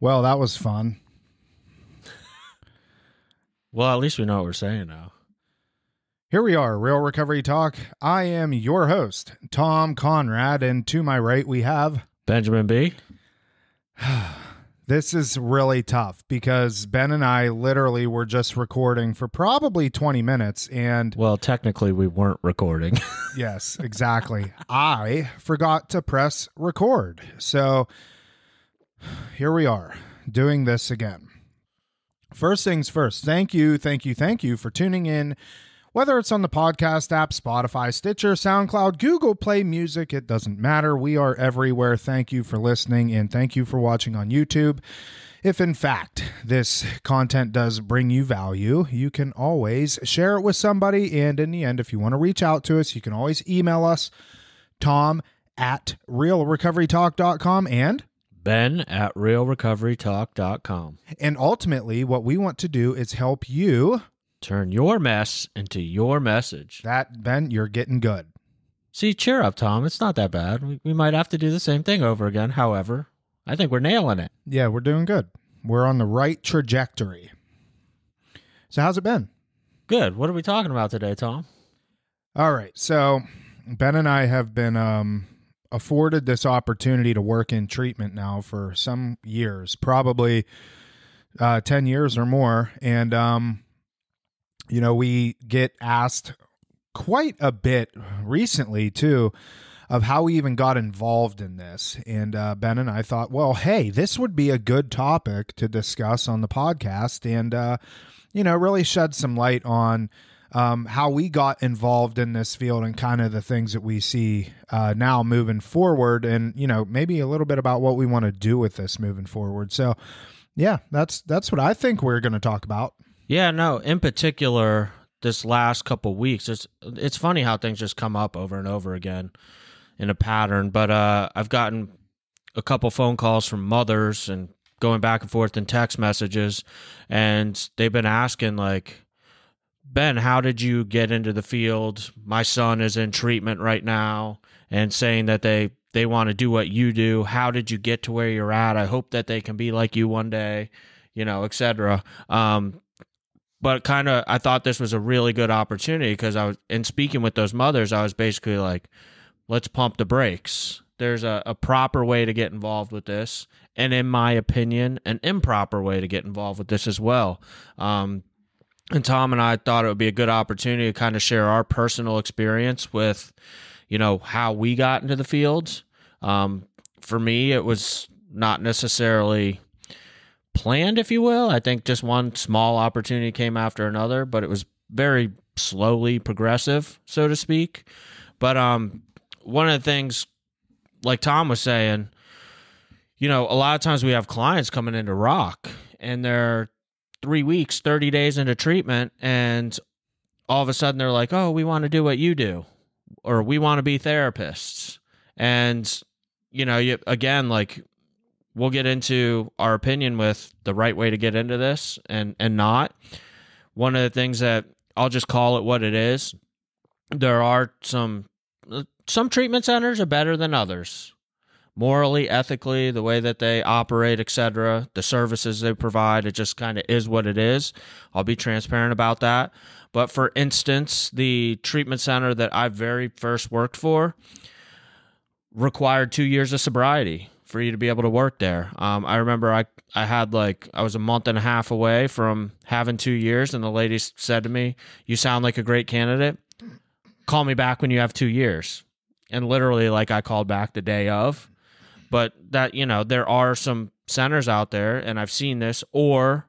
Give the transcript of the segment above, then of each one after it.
Well, that was fun. Well, at least we know what we're saying now. Here we are, Real Recovery Talk. I am your host, Tom Conrad, and to my right we have Benjamin B. This is really tough because Ben and I literally were just recording for probably 20 minutes and Well, technically, we weren't recording. yes, exactly. I forgot to press record. So here we are doing this again. First things first, thank you, thank you, thank you for tuning in. Whether it's on the podcast app, Spotify, Stitcher, SoundCloud, Google Play Music, it doesn't matter. We are everywhere. Thank you for listening and thank you for watching on YouTube. If in fact this content does bring you value, you can always share it with somebody. And in the end, if you want to reach out to us, you can always email us, tom at realrecoverytalk.com and ben at realrecoverytalk.com. and ultimately what we want to do is help you Turn your mess into your message. that ben you're getting good See, cheer up, Tom. It's not that bad. We, we might have to do the same thing over again. However, I think we're nailing it. yeah we're doing good we're on the right trajectory so how's it been Good. What are we talking about today, Tom? all right so ben and i have been um afforded this opportunity to work in treatment now for some years probably uh 10 years or more. And um you know we get asked quite a bit recently too of how we even got involved in this. And uh, ben and i thought well hey this would be a good topic to discuss on the podcast and uh, you know really shed some light on um, how we got involved in this field and kind of the things that we see uh, now moving forward and you know maybe a little bit about what we want to do with this moving forward so yeah that's that's what i think we're going to talk about Yeah, no. In particular, this last couple weeks, it's it's funny how things just come up over and over again in a pattern. But uh, I've gotten a couple phone calls from mothers and going back and forth in text messages, and they've been asking like, Ben, how did you get into the field? My son is in treatment right now, and saying that they they want to do what you do. How did you get to where you're at? I hope that they can be like you one day, you know, etc. Um, but kind of I thought this was a really good opportunity because I was in speaking with those mothers, I was basically like, let's pump the brakes. There's a, a proper way to get involved with this, and in my opinion, an improper way to get involved with this as well. Um, and Tom and I thought it would be a good opportunity to kind of share our personal experience with, you know, how we got into the field. Um, for me, it was not necessarily planned, if you will. I think just one small opportunity came after another, but it was very slowly progressive, so to speak. But um, one of the things, like Tom was saying, you know, a lot of times we have clients coming into rock and they're three weeks, 30 days into treatment, and all of a sudden they're like, oh, we want to do what you do, or we want to be therapists. And, you know, you, again, like we'll get into our opinion with the right way to get into this and and not. One of the things that I'll just call it what it is. There are some uh, some treatment centers are better than others. Morally, ethically, the way that they operate, etc., the services they provide, it just kind of is what it is. I'll be transparent about that. But for instance, the treatment center that I very first worked for required two years of sobriety for you to be able to work there. Um, I remember I I had like I was a month and a half away from having two years, and the lady said to me, "You sound like a great candidate. Call me back when you have two years." And literally, like I called back the day of. But that you know, there are some centers out there, and I've seen this, or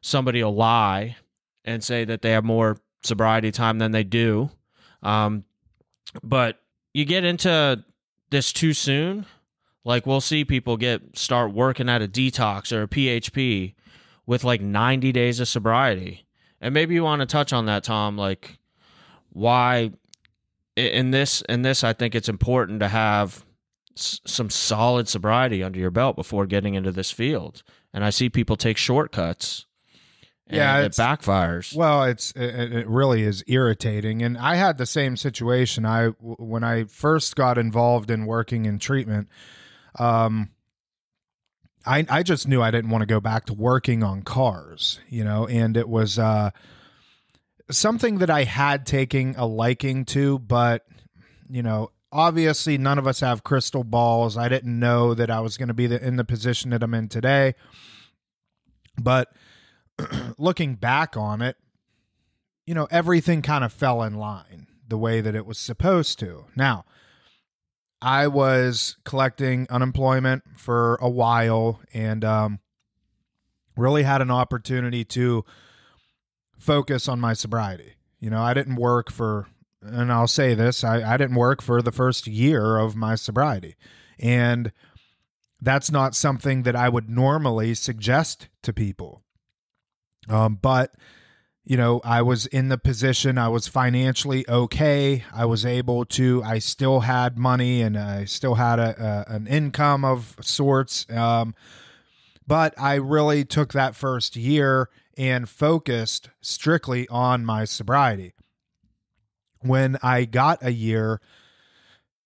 somebody will lie and say that they have more sobriety time than they do. Um, but you get into this too soon like we'll see people get start working at a detox or a PHP with like 90 days of sobriety. And maybe you want to touch on that Tom like why in this in this I think it's important to have s- some solid sobriety under your belt before getting into this field. And I see people take shortcuts. and Yeah, it backfires. Well, it's it, it really is irritating, and I had the same situation. I when I first got involved in working in treatment, um, I I just knew I didn't want to go back to working on cars, you know, and it was uh something that I had taking a liking to, but you know, obviously none of us have crystal balls. I didn't know that I was going to be the, in the position that I'm in today. But looking back on it, you know, everything kind of fell in line the way that it was supposed to. Now, I was collecting unemployment for a while and um, really had an opportunity to focus on my sobriety. You know, I didn't work for, and I'll say this I, I didn't work for the first year of my sobriety. And that's not something that I would normally suggest to people. Um, but you know, I was in the position, I was financially okay. I was able to, I still had money and I still had a, a an income of sorts. Um, but I really took that first year and focused strictly on my sobriety. When I got a year,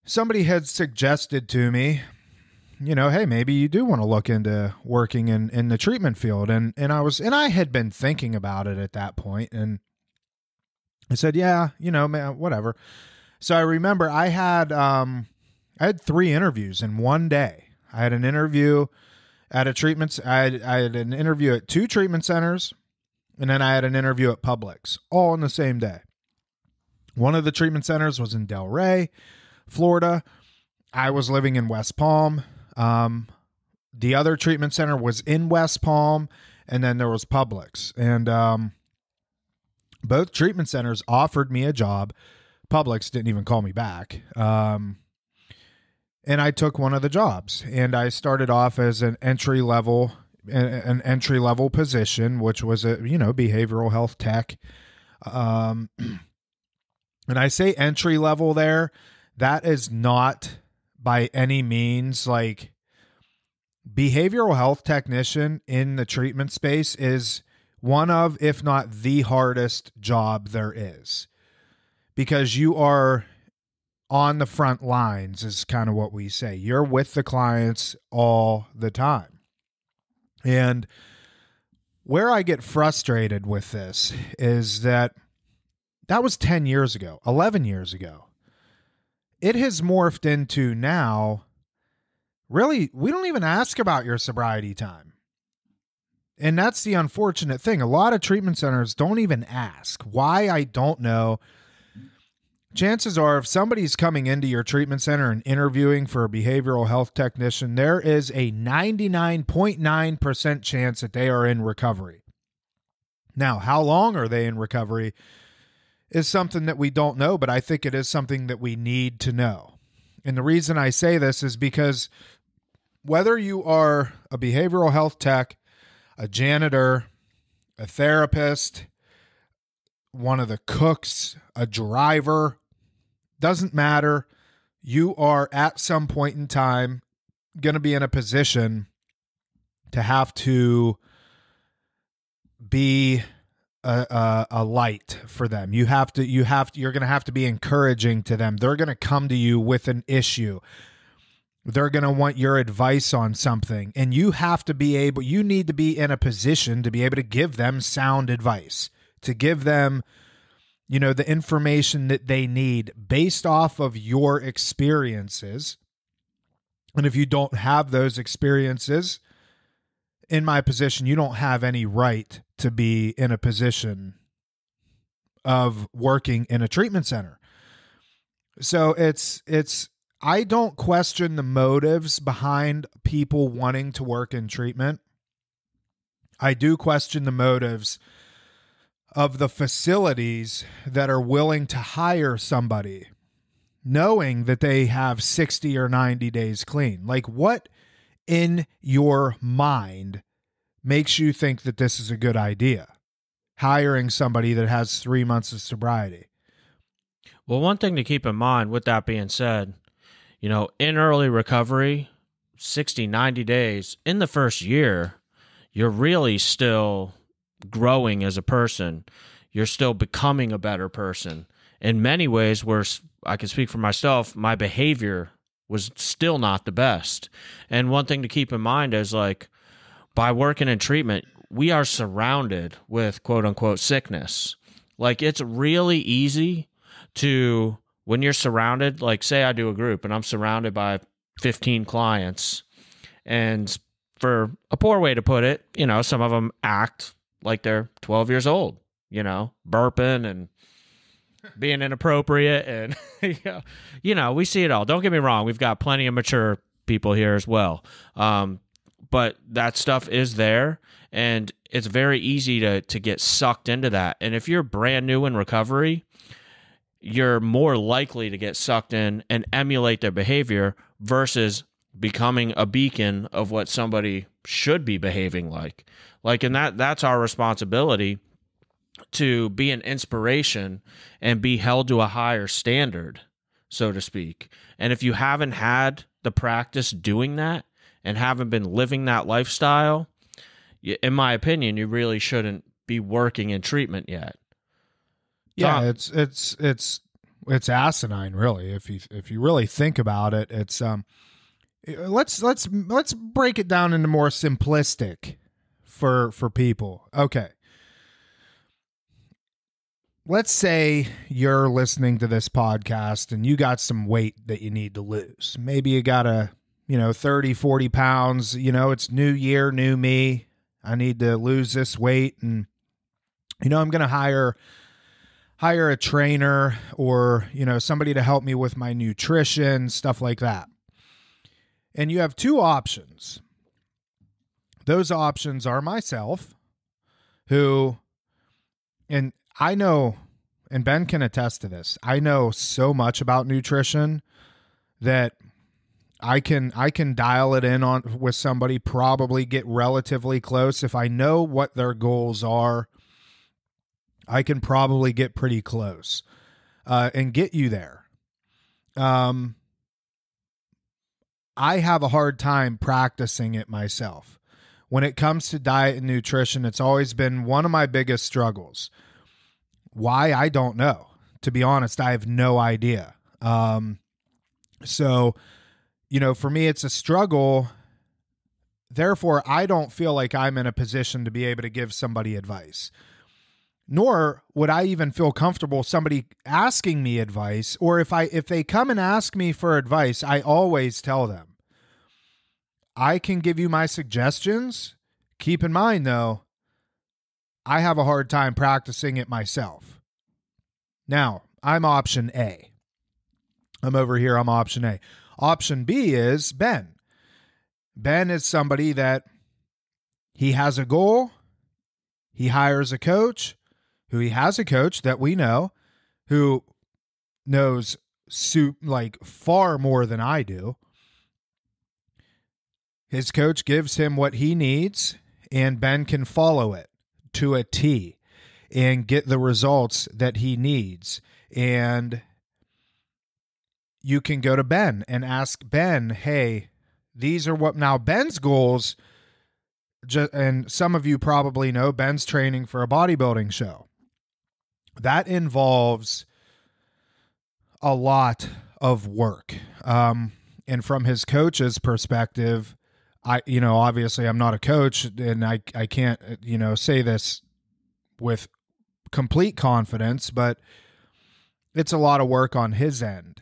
somebody had suggested to me, you know, hey, maybe you do want to look into working in in the treatment field. And and I was and I had been thinking about it at that point and I said, yeah, you know, man, whatever. So I remember I had um I had three interviews in one day. I had an interview at a treatment I had, I had an interview at two treatment centers and then I had an interview at Publix all on the same day. One of the treatment centers was in Delray, Florida. I was living in West Palm. Um, the other treatment center was in West Palm, and then there was Publix. And um, both treatment centers offered me a job. Publix didn't even call me back. Um, and I took one of the jobs, and I started off as an entry level, an entry level position, which was a you know behavioral health tech. Um, and I say entry level there. That is not by any means like behavioral health technician in the treatment space is one of if not the hardest job there is because you are on the front lines is kind of what we say you're with the clients all the time and where i get frustrated with this is that that was 10 years ago 11 years ago. It has morphed into now really we don't even ask about your sobriety time. And that's the unfortunate thing. A lot of treatment centers don't even ask. Why i don't know. Chances are if somebody's coming into your treatment center and interviewing for a behavioral health technician there is a 99.9% chance that they are in recovery. Now how long are they in recovery is something that we don't know, but I think it is something that we need to know. And the reason I say this is because whether you are a behavioral health tech, a janitor, a therapist, one of the cooks, a driver, doesn't matter. You are at some point in time going to be in a position to have to be a, a, light for them. You have to you have to, you're going to have to be encouraging to them. They're going to come to you with an issue. They're going to want your advice on something and you have to be able you need to be in a position to be able to give them sound advice, to give them you know the information that they need based off of your experiences. And if you don't have those experiences, in my position, you don't have any right to be in a position of working in a treatment center. So it's it's I don't question the motives behind people wanting to work in treatment. I do question the motives of the facilities that are willing to hire somebody knowing that they have 60 or 90 days clean. Like what in your mind makes you think that this is a good idea? Hiring somebody that has three months of sobriety. Well, one thing to keep in mind with that being said, you know, in early recovery, 60, 90 days, in the first year, you're really still growing as a person. You're still becoming a better person. In many ways, where I can speak for myself, my behavior was still not the best. And one thing to keep in mind is like by working in treatment, we are surrounded with quote unquote sickness. Like it's really easy to when you're surrounded, like say I do a group and I'm surrounded by 15 clients and for a poor way to put it, you know, some of them act like they're 12 years old, you know, burping and being inappropriate and you know, we see it all. Don't get me wrong, we've got plenty of mature people here as well. Um, but that stuff is there and it's very easy to to get sucked into that. And if you're brand new in recovery, you're more likely to get sucked in and emulate their behavior versus becoming a beacon of what somebody should be behaving like. Like and that that's our responsibility to be an inspiration and be held to a higher standard, so to speak. And if you haven't had the practice doing that and haven't been living that lifestyle, in my opinion, you really shouldn't be working in treatment yet. Yeah, Tom, it's it's it's it's asinine, really. If you if you really think about it, it's um, let's let's let's break it down into more simplistic for for people. Okay, let's say you're listening to this podcast and you got some weight that you need to lose. Maybe you got a you know 30 40 pounds you know it's new year new me. I need to lose this weight and you know i'm going to hire hire a trainer or you know somebody to help me with my nutrition stuff like that. And you have two options. Those options are myself who and i know and ben can attest to this i know so much about nutrition that I can I can dial it in on with somebody probably get relatively close. If I know what their goals are I can probably get pretty close uh, and get you there. Um I have a hard time practicing it myself. When it comes to diet and nutrition it's always been one of my biggest struggles. Why? I don't know. To be honest I have no idea. Um so you know, for me, it's a struggle. Therefore, I don't feel like I'm in a position to be able to give somebody advice. Nor would I even feel comfortable somebody asking me advice or if I if they come and ask me for advice, I always tell them I can give you my suggestions. Keep in mind though, I have a hard time practicing it myself. Now, I'm option A. I'm over here, I'm option A. Option B is Ben. Ben is somebody that he has a goal, he hires a coach, who he has a coach that we know who knows soup like far more than I do. His coach gives him what he needs, and Ben can follow it to a T and get the results that he needs. And you can go to Ben and ask Ben, hey, these are what now Ben's goals. And some of you probably know Ben's training for a bodybuilding show. That involves a lot of work. Um, and from his coach's perspective, I, you know, obviously I'm not a coach and I, I can't, you know, say this with complete confidence, but it's a lot of work on his end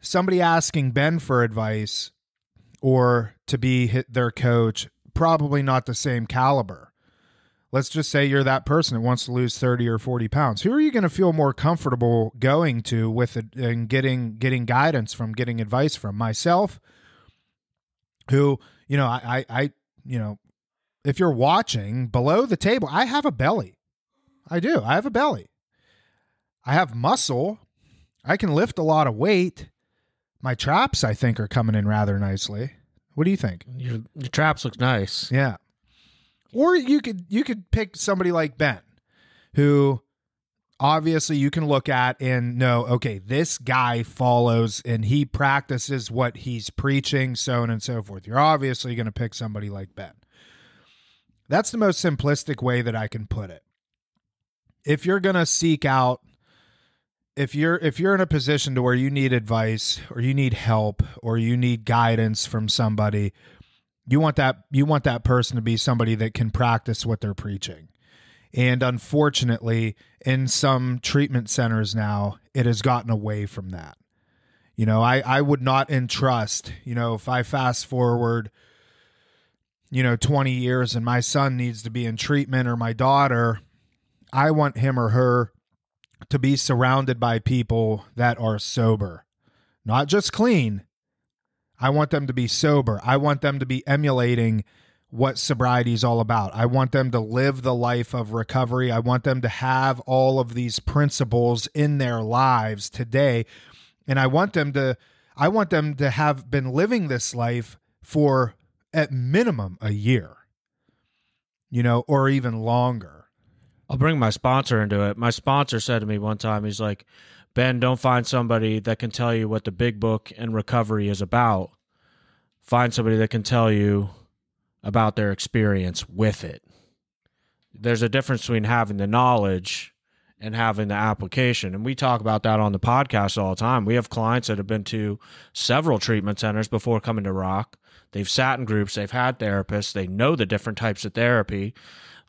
somebody asking Ben for advice or to be their coach, probably not the same caliber. Let's just say you're that person that wants to lose 30 or 40 pounds. Who are you going to feel more comfortable going to with it and getting getting guidance from, getting advice from? Myself, who, you know, I, I, I you know, if you're watching below the table, I have a belly. I do. I have a belly. I have muscle. I can lift a lot of weight. My traps, I think, are coming in rather nicely. What do you think? Your, your traps look nice. Yeah. Or you could you could pick somebody like Ben, who obviously you can look at and know, okay, this guy follows and he practices what he's preaching, so on and so forth. You're obviously going to pick somebody like Ben. That's the most simplistic way that I can put it. If you're going to seek out if you're if you're in a position to where you need advice or you need help or you need guidance from somebody, you want that you want that person to be somebody that can practice what they're preaching. And unfortunately, in some treatment centers now, it has gotten away from that. You know, I, I would not entrust, you know, if I fast forward, you know, 20 years and my son needs to be in treatment or my daughter, I want him or her to be surrounded by people that are sober, not just clean. I want them to be sober. I want them to be emulating what sobriety is all about. I want them to live the life of recovery. I want them to have all of these principles in their lives today. And I want them to I want them to have been living this life for at minimum a year. You know, or even longer. I'll bring my sponsor into it. My sponsor said to me one time, he's like, Ben, don't find somebody that can tell you what the big book and recovery is about. Find somebody that can tell you about their experience with it. There's a difference between having the knowledge and having the application. And we talk about that on the podcast all the time. We have clients that have been to several treatment centers before coming to Rock. They've sat in groups, they've had therapists, they know the different types of therapy.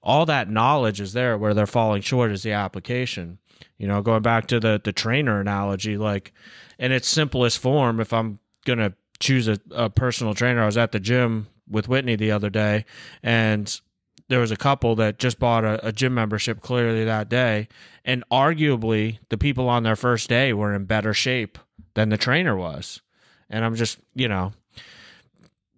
All that knowledge is there where they're falling short is the application. You know, going back to the the trainer analogy, like in its simplest form, if I'm gonna choose a, a personal trainer, I was at the gym with Whitney the other day, and there was a couple that just bought a, a, gym membership clearly that day, and arguably the people on their first day were in better shape than the trainer was. And I'm just, you know,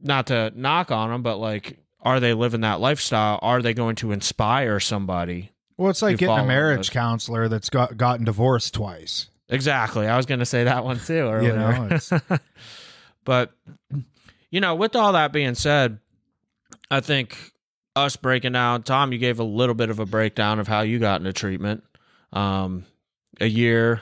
not to knock on them, but like, are they living that lifestyle? Are they going to inspire somebody? Well, it's like getting a marriage counselor that's got gotten divorced twice. Exactly. I was going to say that one too. Earlier. You know, but you know, with all that being said, I think us breaking down, Tom, you gave a little bit of a breakdown of how you got into treatment. Um, a year.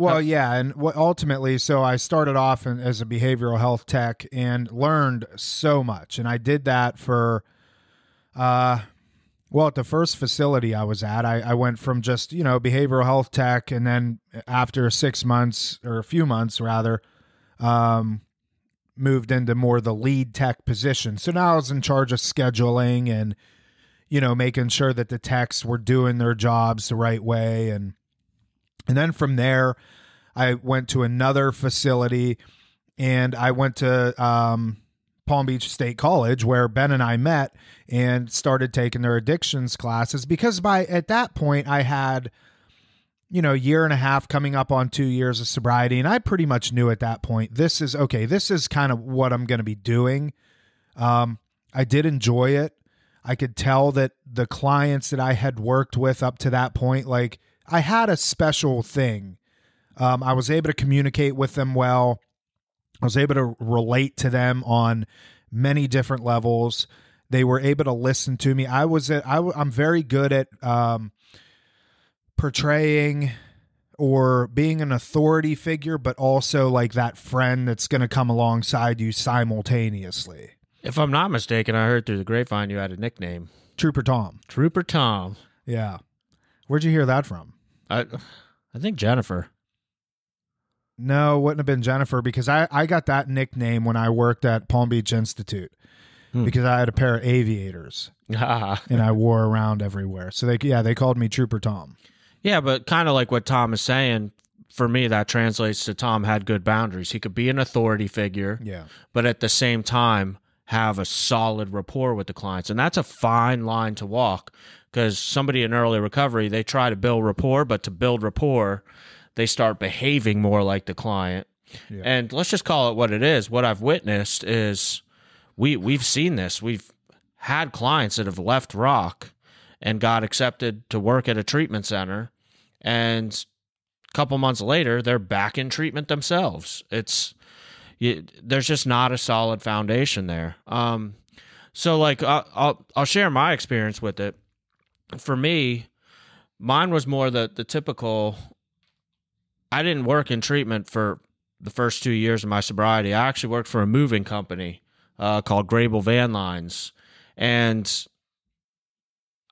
Well, yeah, and what ultimately, so I started off in, as a behavioral health tech and learned so much, and I did that for, uh, well, at the first facility I was at, I, I went from just you know behavioral health tech, and then after six months or a few months rather, um, moved into more the lead tech position. So now I was in charge of scheduling and you know making sure that the techs were doing their jobs the right way and and then from there I went to another facility and I went to um, Palm Beach State College where Ben and I met and started taking their addictions classes because by at that point I had you know, year and a half coming up on two years of sobriety. And I pretty much knew at that point, this is okay, this is kind of what I'm going to be doing. Um, I did enjoy it. I could tell that the clients that I had worked with up to that point, like I had a special thing. Um, I was able to communicate with them well. I was able to relate to them on many different levels. They were able to listen to me. I was at, I, am very good at um, portraying or being an authority figure, but also like that friend that's going to come alongside you simultaneously. If I'm not mistaken, I heard through the grapevine you had a nickname Trooper Tom. Trooper Tom. Yeah. Where'd you hear that from? I, I think Jennifer. No, wouldn't have been Jennifer because I, I got that nickname when I worked at Palm Beach Institute hmm. because I had a pair of aviators and I wore around everywhere. So they yeah they called me Trooper Tom. Yeah, but kind of like what Tom is saying, for me, that translates to Tom had good boundaries. He could be an authority figure, yeah, but at the same time have a solid rapport with the clients, and that's a fine line to walk. Because somebody in early recovery, they try to build rapport, but to build rapport, they start behaving more like the client. Yeah. And let's just call it what it is. What I've witnessed is we we've seen this. We've had clients that have left rock and got accepted to work at a treatment center. And a couple months later, they're back in treatment themselves. It's you, there's just not a solid foundation there. Um, so like I'll, I'll I'll share my experience with it. For me, mine was more the the typical. I didn't work in treatment for the first two years of my sobriety. I actually worked for a moving company uh, called Graebel Van Lines, and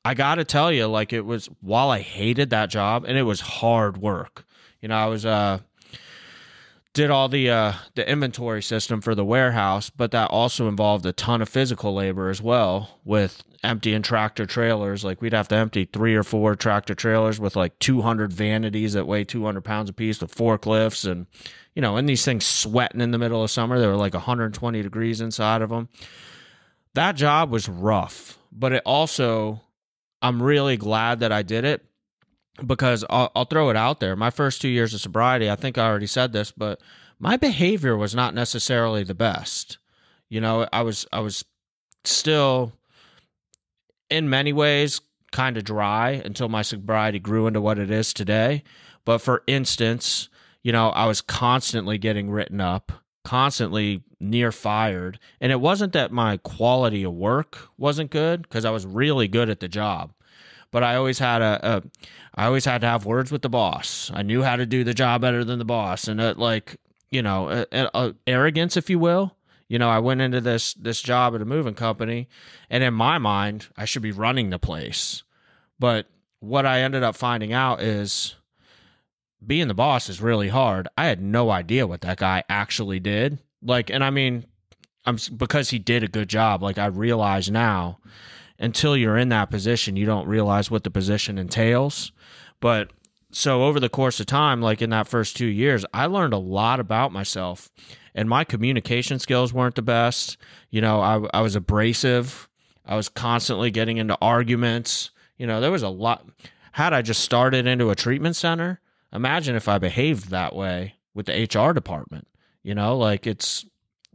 I got to tell you, like it was, while I hated that job and it was hard work, You know, I was uh did all the uh the inventory system for the warehouse, but that also involved a ton of physical labor as well with emptying tractor trailers. Like we'd have to empty three or four tractor trailers with like 200 vanities that weigh 200 pounds apiece with forklifts and you know, and these things sweating in the middle of summer. They were like 120 degrees inside of them. That job was rough, but it also, I'm really glad that I did it because I'll, I'll throw it out there. My first two years of sobriety, I think I already said this, but my behavior was not necessarily the best. You know, I was, I was still in many ways kind of dry until my sobriety grew into what it is today. But for instance, you know, I was constantly getting written up, constantly near fired. And it wasn't that my quality of work wasn't good because I was really good at the job. But I always had a, a, I always had to have words with the boss. I knew how to do the job better than the boss, and like you know, a, a arrogance, if you will. You know, I went into this this job at a moving company, and in my mind, I should be running the place. But what I ended up finding out is being the boss is really hard. I had no idea what that guy actually did. Like, and I mean, I'm because he did a good job. Like I realize now, until you're in that position, you don't realize what the position entails. But so over the course of time, like in that first two years, I learned a lot about myself, and my communication skills weren't the best. You know, I I was abrasive. I was constantly getting into arguments. You know, there was a lot. Had I just started into a treatment center, imagine if I behaved that way with the HR department. You know, like it's,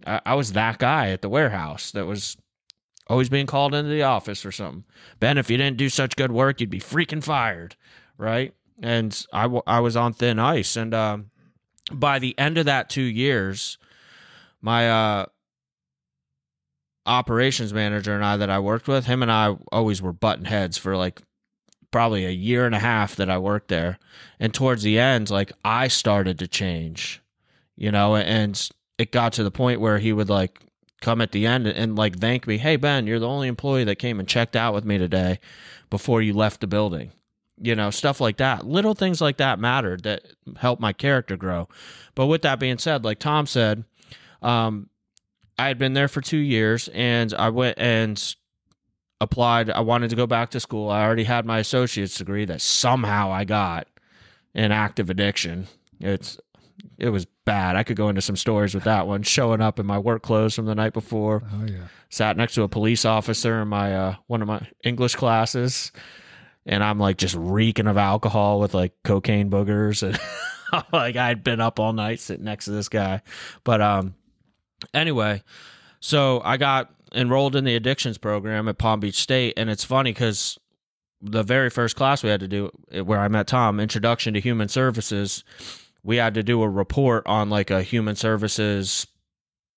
I, I was that guy at the warehouse that was always being called into the office or something. Ben, if you didn't do such good work, you'd be freaking fired. Right. And I, w- I was on thin ice. And um, by the end of that two years, my uh, operations manager and I that I worked with, him and I always were button heads for like probably a year and a half that I worked there. And towards the end, like I started to change, you know, and it got to the point where he would like come at the end and, and like thank me, Hey, Ben, you're the only employee that came and checked out with me today before you left the building. You know, stuff like that. Little things like that mattered that helped my character grow. But with that being said, like Tom said, um, I had been there for two years and I went and applied. I wanted to go back to school. I already had my associate's degree that somehow I got in active addiction. It's it was bad. I could go into some stories with that one. Showing up in my work clothes from the night before. Oh yeah. Sat next to a police officer in my uh, one of my English classes, and I'm like just reeking of alcohol with like cocaine boogers and like I'd been up all night sitting next to this guy. But um, anyway, so I got enrolled in the addictions program at Palm Beach State, and it's funny because the very first class we had to do, where I met Tom, Introduction to Human Services, we had to do a report on like a human services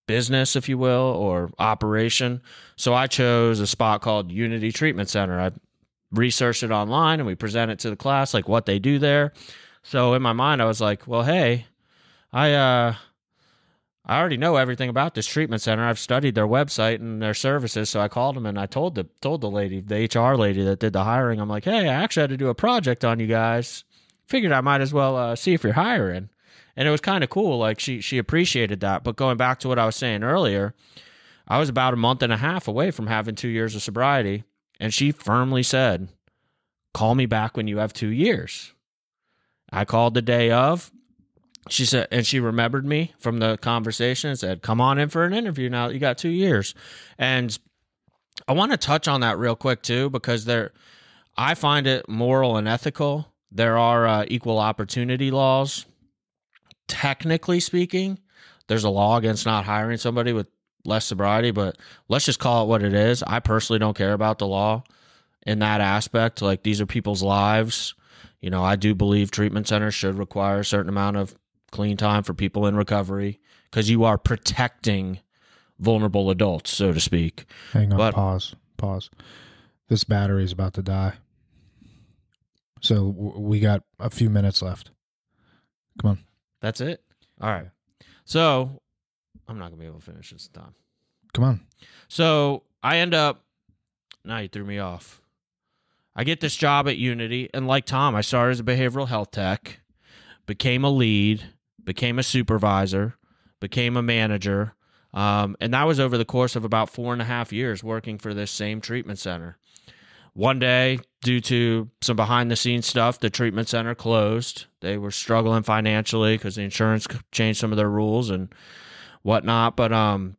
business, if you will, or operation. So I chose a spot called Unity Treatment Center. I researched it online and we present it to the class, like what they do there. So in my mind, I was like, well, hey, I uh I already know everything about this treatment center. I've studied their website and their services. So I called them and I told the told the lady, the HR lady that did the hiring, I'm like, hey, I actually had to do a project on you guys. Figured I might as well uh, see if you're hiring. And it was kind of cool. Like she she appreciated that. But going back to what I was saying earlier, I was about a month and a half away from having two years of sobriety, and she firmly said, "Call me back when you have two years." I called the day of she said, and she remembered me from the conversation and said, Come on in for an interview now. You got two years. And I want to touch on that real quick too, because there, I find it moral and ethical. There are uh, equal opportunity laws. Technically speaking, there's a law against not hiring somebody with less sobriety, but let's just call it what it is. I personally don't care about the law in that aspect. Like these are people's lives. You know, I do believe treatment centers should require a certain amount of clean time for people in recovery because you are protecting vulnerable adults, so to speak. Hang on, But- pause, pause. This battery is about to die. So we got a few minutes left. Come on. That's it. All right. So I'm not gonna be able to finish this time. Come on. So I end up. Now you threw me off. I get this job at Unity, and like Tom, I started as a behavioral health tech. became a lead, became a supervisor, became a manager. Um, and that was over the course of about four and a half years working for this same treatment center. One day, due to some behind the scenes stuff, the treatment center closed. They were struggling financially because the insurance changed some of their rules and whatnot. But um,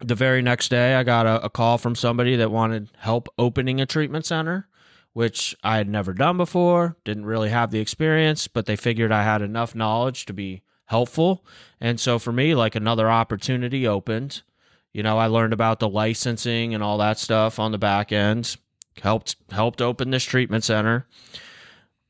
the very next day, I got a, a call from somebody that wanted help opening a treatment center which I had never done before, didn't really have the experience, but they figured I had enough knowledge to be helpful. And so for me, like another opportunity opened. You know, I learned about the licensing and all that stuff on the back end. Helped helped open this treatment center.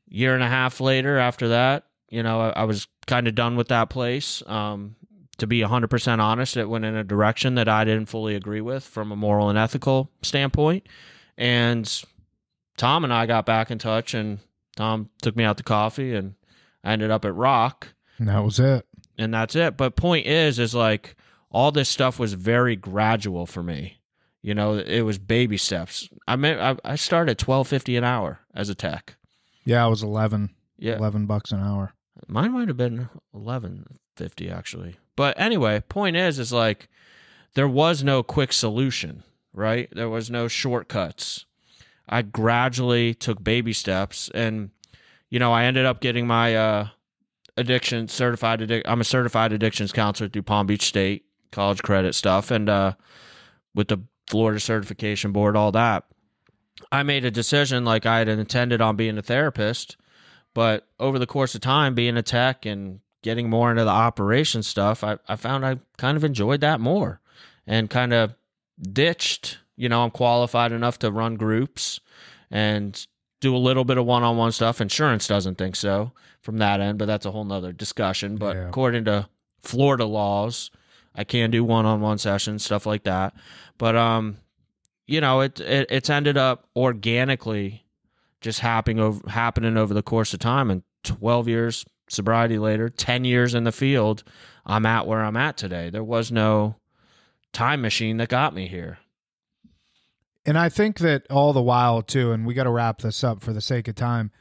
Year and a half later, after that, you know, I, I was kind of done with that place. Um, to be 100% honest, it went in a direction that I didn't fully agree with from a moral and ethical standpoint. And Tom and I got back in touch, and Tom took me out to coffee, and I ended up at Rock. And that was it. And that's it. But point is, is like all this stuff was very gradual for me. You know, it was baby steps. I mean, I, I started twelve fifty an hour as a tech. Yeah, I was eleven. Yeah, eleven bucks an hour. Mine might have been eleven fifty actually. But anyway, point is, is like there was no quick solution, right? There was no shortcuts. I gradually took baby steps, and you know, I ended up getting my uh, addiction certified. Addic- I'm a certified addictions counselor through Palm Beach State college credit stuff, and uh, with the Florida certification board, all that. I made a decision like I had intended on being a therapist, but over the course of time, being a tech and getting more into the operation stuff, I, I found I kind of enjoyed that more and kind of ditched you know, I'm qualified enough to run groups and do a little bit of one on one stuff. Insurance doesn't think so from that end, but that's a whole nother discussion. But yeah. according to Florida laws, I can do one on one sessions, stuff like that. But um, you know, it, it it's ended up organically just happening over happening over the course of time and 12 years sobriety later, 10 years in the field, I'm at where I'm at today. There was no time machine that got me here. And I think that all the while too, and we got to wrap this up for the sake of time.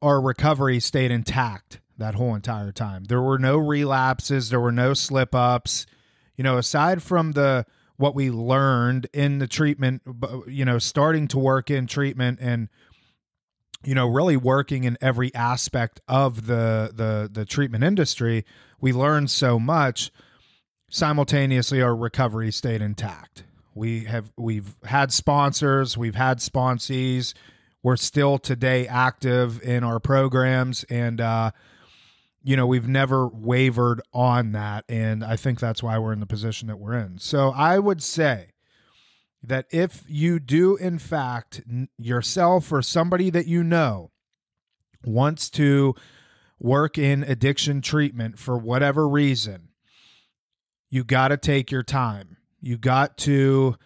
Our recovery stayed intact that whole entire time. There were no relapses, there were no slip ups. You know, aside from the what we learned in the treatment, you know, starting to work in treatment and you know, really working in every aspect of the the the treatment industry, we learned so much. Simultaneously, our recovery stayed intact we have we've had sponsors, we've had sponsees. We're still today active in our programs, and uh, you know we've never wavered on that, and I think that's why we're in the position that we're in. So I would say that if you do, in fact, yourself or somebody that you know wants to work in addiction treatment for whatever reason, you got to take your time you got to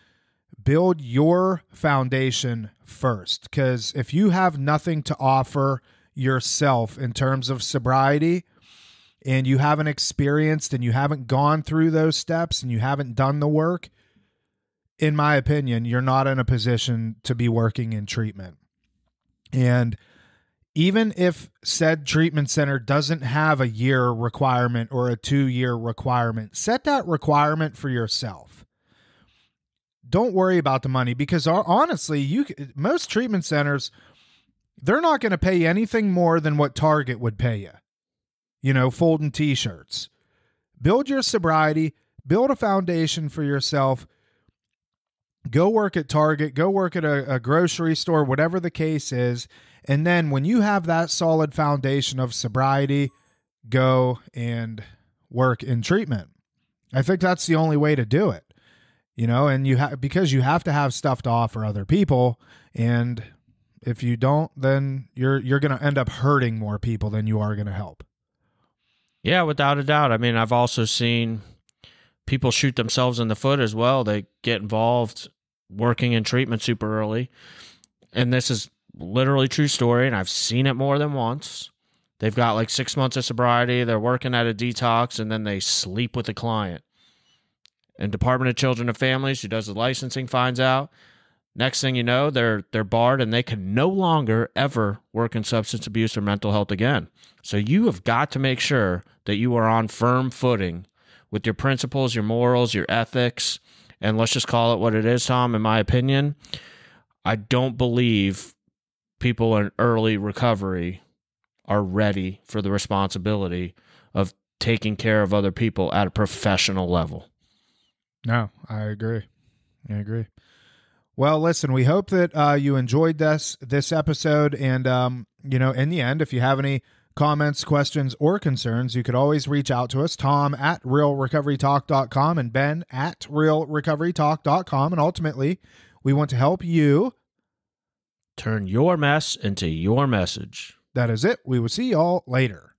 build your foundation first. Because if you have nothing to offer yourself in terms of sobriety, and you haven't experienced and you haven't gone through those steps and you haven't done the work, in my opinion, you're not in a position to be working in treatment. And even if said treatment center doesn't have a year requirement or a two year requirement, set that requirement for yourself don't worry about the money because honestly, you most treatment centers they're not going to pay anything more than what Target would pay you. You know, folding t-shirts. Build your sobriety, build a foundation for yourself. Go work at Target, go work at a, a grocery store, whatever the case is. And then when you have that solid foundation of sobriety, go and work in treatment. I think that's the only way to do it you know, and you have because you have to have stuff to offer other people, and if you don't, then you're you're going to end up hurting more people than you are going to help. Yeah, without a doubt. I mean, I've also seen people shoot themselves in the foot as well. They get involved working in treatment super early, and this is literally true story, and I've seen it more than once. They've got like six months of sobriety. They're working at a detox, and then they sleep with the client and Department of Children and Families, who does the licensing, finds out Next thing you know, they're they're barred and they can no longer ever work in substance abuse or mental health again. So you have got to make sure that you are on firm footing with your principles, your morals, your ethics, and let's just call it what it is, Tom, in my opinion. I don't believe people in early recovery are ready for the responsibility of taking care of other people at a professional level. No, I agree. I agree. Well, listen, we hope that uh, you enjoyed this this episode, and um, you know, in the end, if you have any comments, questions, or concerns, you could always reach out to us, Tom at realrecoverytalk.com and Ben at realrecoverytalk.com. And ultimately, we want to help you. Turn your mess into your message. That is it. We will see y'all later.